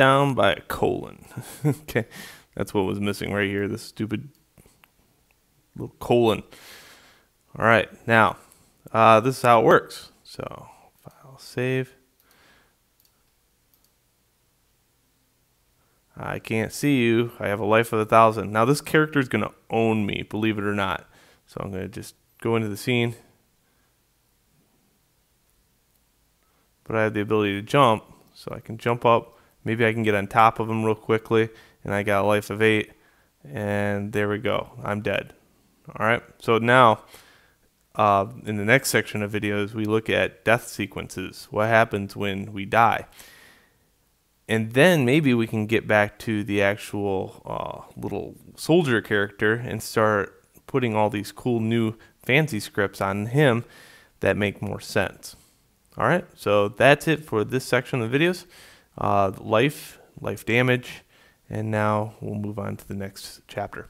down by a colon. okay, that's what was missing right here. This stupid little colon. All right, now uh, this is how it works. So file save. I can't see you. I have a life of a thousand. Now this character is going to own me, believe it or not. So I'm going to just go into the scene. But I have the ability to jump, so I can jump up. Maybe I can get on top of him real quickly, and I got a life of eight. And there we go. I'm dead. All right. So now, uh, in the next section of videos, we look at death sequences. What happens when we die? and then maybe we can get back to the actual uh, little soldier character and start putting all these cool new fancy scripts on him that make more sense. All right, so that's it for this section of the videos. Uh, life, life damage, and now we'll move on to the next chapter.